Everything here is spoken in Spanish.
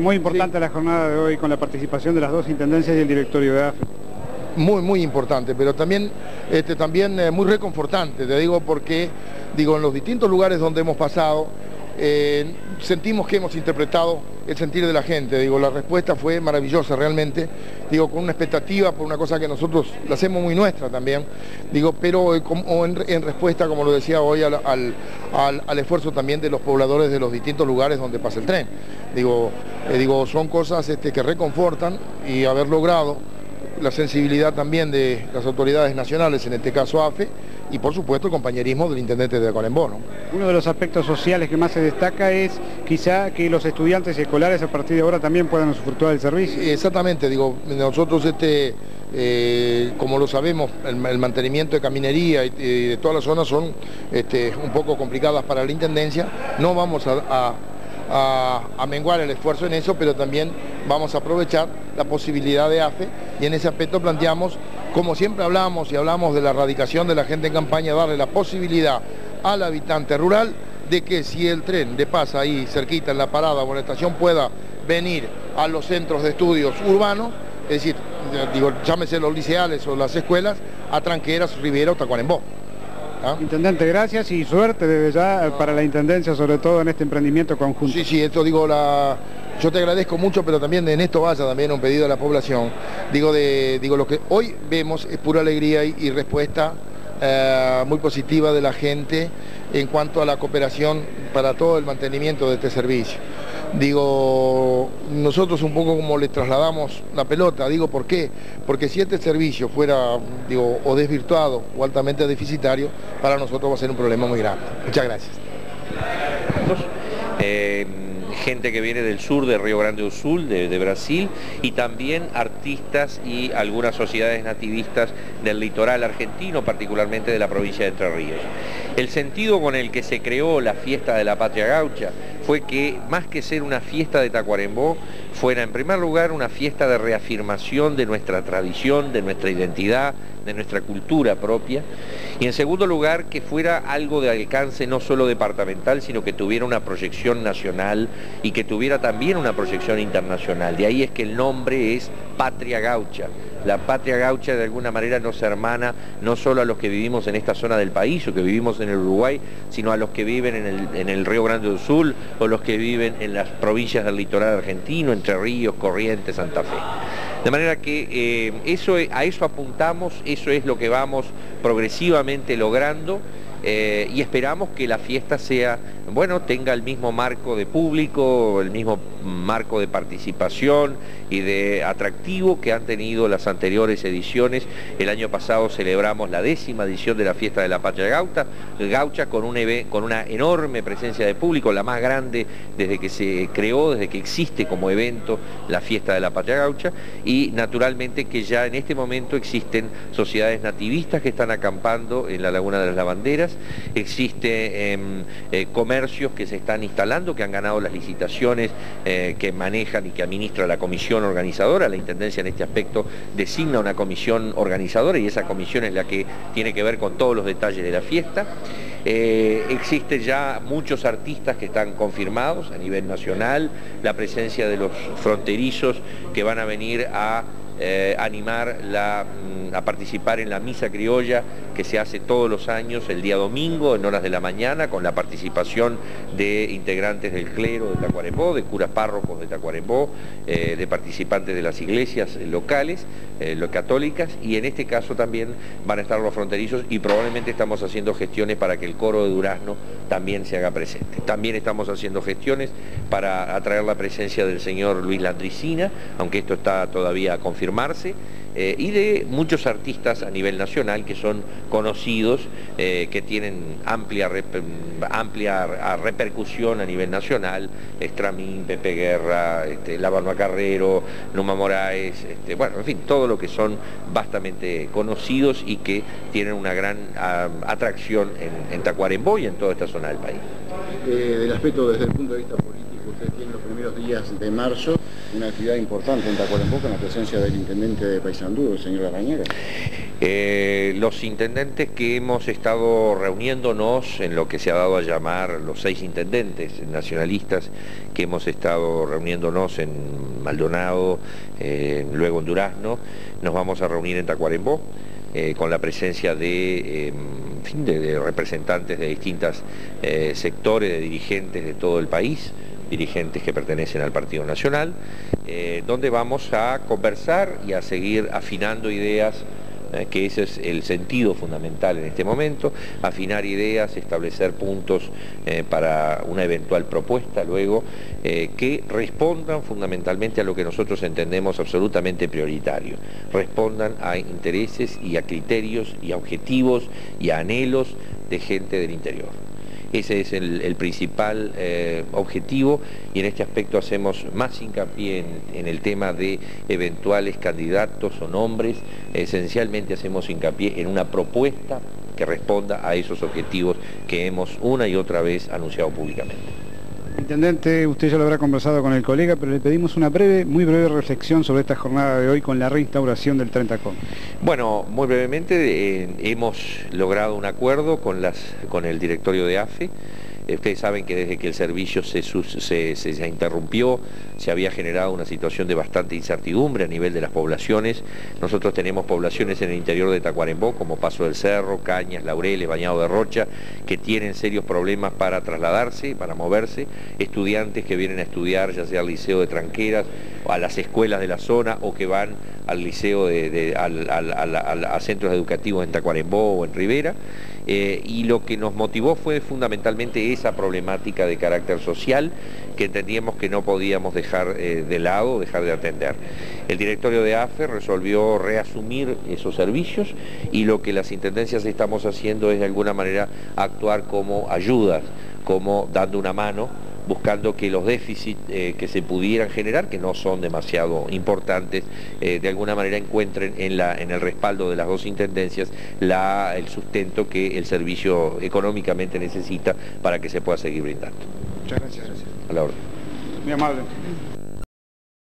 Muy importante la jornada de hoy con la participación de las dos intendencias y el directorio de AFE. Muy, muy importante, pero también, este, también eh, muy reconfortante, te digo porque, digo, en los distintos lugares donde hemos pasado, eh, sentimos que hemos interpretado el sentir de la gente, digo, la respuesta fue maravillosa realmente, digo, con una expectativa por una cosa que nosotros la hacemos muy nuestra también, digo, pero eh, en, respuesta, como lo decía hoy, al, esfuerzo también de los pobladores de los distintos lugares donde pasa el tren. Digo, eh, digo son cosas este, que reconfortan y haber logrado la sensibilidad también de las autoridades nacionales, en este caso AFE, y por supuesto el compañerismo del intendente de Acolembó. Uno de los aspectos sociales que más se destaca es quizá que los estudiantes escolares a partir de ahora también puedan usufructuar del servicio. Exactamente, digo, nosotros este, eh, como lo sabemos, el, mantenimiento de caminería y, de todas las zonas son este, un poco complicadas para la Intendencia, no vamos a a, menguar el esfuerzo en eso, pero también vamos a aprovechar la posibilidad de AFE y en ese aspecto planteamos, como siempre hablamos y hablamos de la erradicación de la gente en campaña, darle la posibilidad al habitante rural de que si el tren de pasa ahí cerquita en la parada o en la estación pueda venir a los centros de estudios urbanos, es decir, digo, llámese los liceales o las escuelas, a Tranqueras, Rivera o Tacuarembó. ¿Ah? Intendente, gracias y suerte desde ya para la Intendencia, sobre todo en este emprendimiento conjunto. Sí, sí, esto digo, la... yo te agradezco mucho, pero también en esto vaya también un pedido a la población. Digo, digo lo que hoy vemos es pura alegría y, respuesta eh, muy positiva de la gente en cuanto a la cooperación para todo el mantenimiento de este servicio. Digo, nosotros un poco como le trasladamos la pelota, digo, ¿por qué? Porque si este servicio fuera, digo, o desvirtuado o altamente deficitario, para nosotros va a ser un problema muy grande. Muchas gracias. Eh, gente que viene del sur de Río Grande do Sul, de, Brasil, y también artistas y algunas sociedades nativistas del litoral argentino, particularmente de la provincia de Entre Ríos. El sentido con el que se creó la fiesta de la patria gaucha fue que más que ser una fiesta de Tacuarembó, fuera en primer lugar una fiesta de reafirmación de nuestra tradición, de nuestra identidad, de nuestra cultura propia, y en segundo lugar que fuera algo de alcance no solo departamental, sino que tuviera una proyección nacional y que tuviera también una proyección internacional. De ahí es que el nombre es Patria Gaucha. La patria gaucha de alguna manera nos hermana no solo a los que vivimos en esta zona del país o que vivimos en el Uruguay, sino a los que viven en el, Río Grande do Sul o los que viven en las provincias del litoral argentino, Ríos, Corrientes, Santa Fe. De manera que eh, eso, a eso apuntamos, eso es lo que vamos progresivamente logrando eh, y esperamos que la fiesta sea, bueno, tenga el mismo marco de público, el mismo marco de participación y de atractivo que han tenido las anteriores ediciones. El año pasado celebramos la décima edición de la Fiesta de la Patria Gauta, Gaucha con, un con una enorme presencia de público, la más grande desde que se creó, desde que existe como evento la Fiesta de la Patria Gaucha y naturalmente que ya en este momento existen sociedades nativistas que están acampando en la Laguna de las Lavanderas, existen eh, que se están instalando, que han ganado las licitaciones eh, que manejan y que administra la comisión organizadora, la Intendencia en este aspecto designa una comisión organizadora y esa comisión es la que tiene que ver con todos los detalles de la fiesta. Eh, existen ya muchos artistas que están confirmados a nivel nacional, la presencia de los fronterizos que van a venir a eh, animar mm, a participar en la misa criolla que se hace todos los años el día domingo en horas de la mañana con la participación de integrantes del clero de Tacuarembó, de curas párrocos de Tacuarembó, eh, de participantes de las iglesias locales, eh, católicas y en este caso también van a estar los fronterizos y probablemente estamos haciendo gestiones para que el coro de Durazno también se haga presente. También estamos haciendo gestiones para atraer la presencia del señor Luis Landricina, aunque esto está todavía eh, y de muchos artistas a nivel nacional que son conocidos, eh, que tienen amplia, amplia repercusión a nivel nacional, Estramín, Pepe Guerra, este, Carrero, Numa Moraes, este, bueno, en fin, todo lo que son vastamente conocidos y que tienen una gran atracción en, en Tacuarembó y en toda esta zona del país. Eh, del aspecto desde el punto de vista político, usted tiene los primeros días de marzo una actividad importante en Tacuarembó con la presencia del intendente de Paysandú, el señor Arañera. Eh, los intendentes que hemos estado reuniéndonos en lo que se ha dado a llamar los seis intendentes nacionalistas que hemos estado reuniéndonos en Maldonado, eh, luego en Durazno, nos vamos a reunir en Tacuarembó eh, con la presencia de, de representantes de distintos sectores, de dirigentes de todo el país dirigentes que pertenecen al Partido Nacional, donde vamos a conversar y a seguir afinando ideas eh, que ese es el sentido fundamental en este momento, afinar ideas, establecer puntos eh, para una eventual propuesta luego, eh, que respondan fundamentalmente a lo que nosotros entendemos absolutamente prioritario, respondan a intereses y a criterios y a objetivos y a anhelos de gente del interior. Ese es el, principal eh, objetivo y en este aspecto hacemos más hincapié en, el tema de eventuales candidatos o nombres. Esencialmente hacemos hincapié en una propuesta que responda a esos objetivos que hemos una y otra vez anunciado públicamente. Intendente, usted ya lo habrá conversado con el colega, pero le pedimos una breve, muy breve reflexión sobre esta jornada de hoy con la reinstauración del 30 Com. Bueno, muy brevemente, eh, hemos logrado un acuerdo con, con el directorio de AFE, Ustedes saben que desde que el servicio se, se, interrumpió, se había generado una situación de bastante incertidumbre a nivel de las poblaciones. Nosotros tenemos poblaciones en el interior de Tacuarembó, como Paso del Cerro, Cañas, Laureles, Bañado de Rocha, que tienen serios problemas para trasladarse, para moverse. Estudiantes que vienen a estudiar, ya sea al Liceo de Tranqueras, a las escuelas de la zona, o que van al liceo, de, a centros educativos en Tacuarembó o en Rivera. Eh, y lo que nos motivó fue fundamentalmente esa problemática de carácter social que entendíamos que no podíamos dejar eh, de lado, dejar de atender. El directorio de AFE resolvió reasumir esos servicios y lo que las intendencias estamos haciendo es de alguna manera actuar como ayudas, como dando una mano buscando que los déficits eh, que se pudieran generar, que no son demasiado importantes, eh, de alguna manera encuentren en, la, en el respaldo de las dos intendencias la, el sustento que el servicio económicamente necesita para que se pueda seguir brindando. Muchas gracias. A la orden. Muy amable.